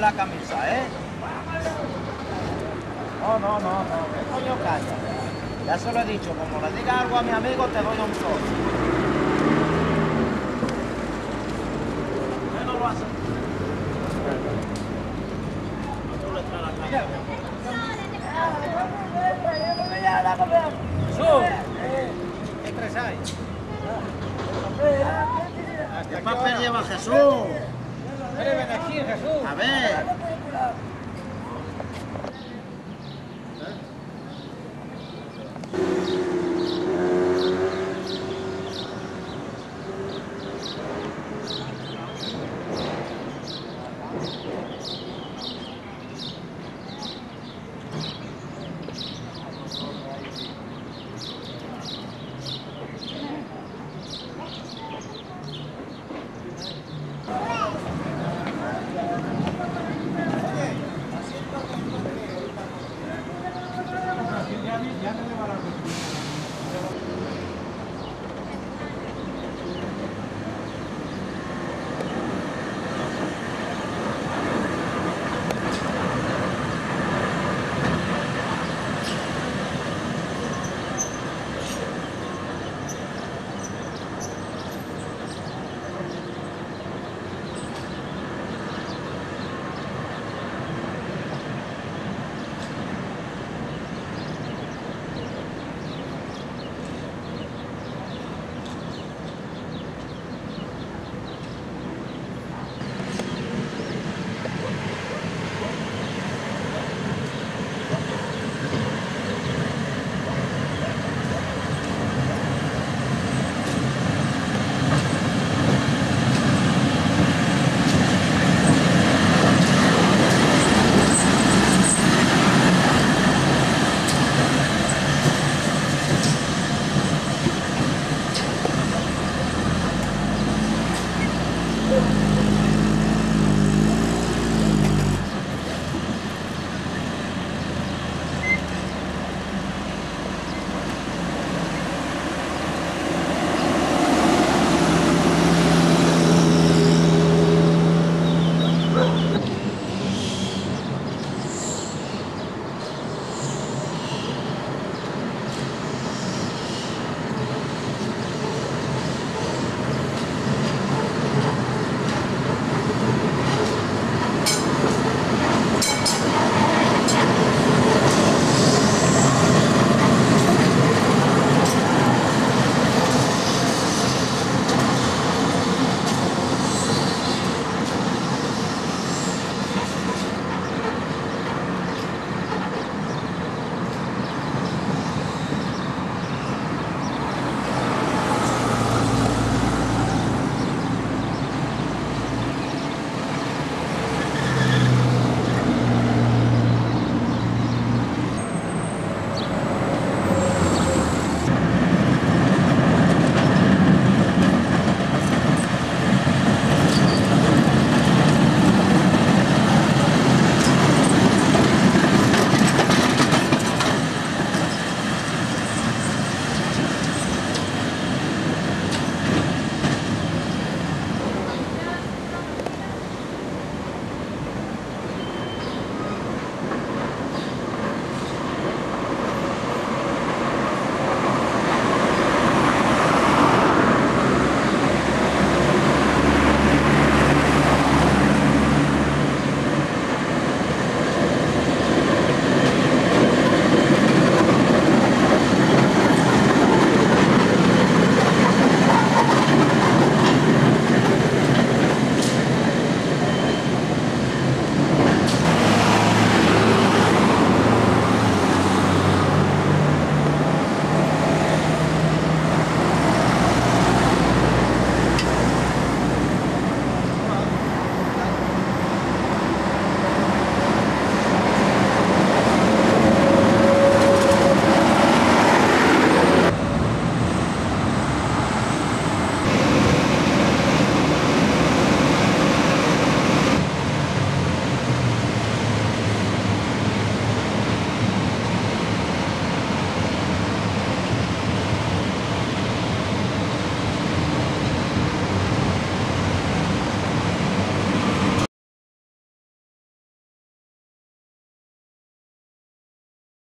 la camisa, ¿eh? No, no, no, no, ¿qué coño calla? Ya se lo he dicho, como le diga algo a mi amigo, te doy un sol. ¿Qué no lo hace? ¿Qué papel lleva Jesús? Ven aquí, Jesús. A ver.